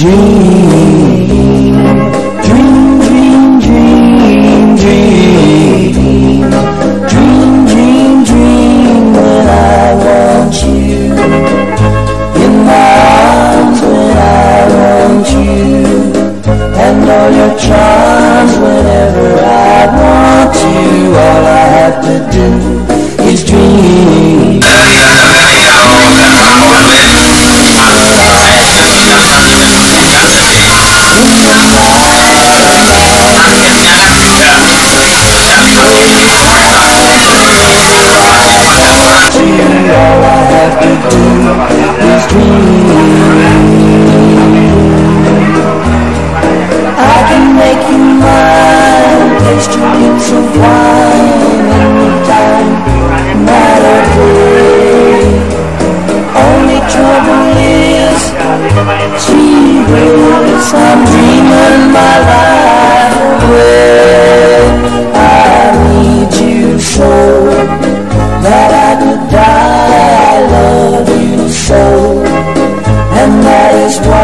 dream, dream, dream, dream, dream, dream, dream, I want you in my arms when I want you, and whenever I want you. All I have to do is dream. was one.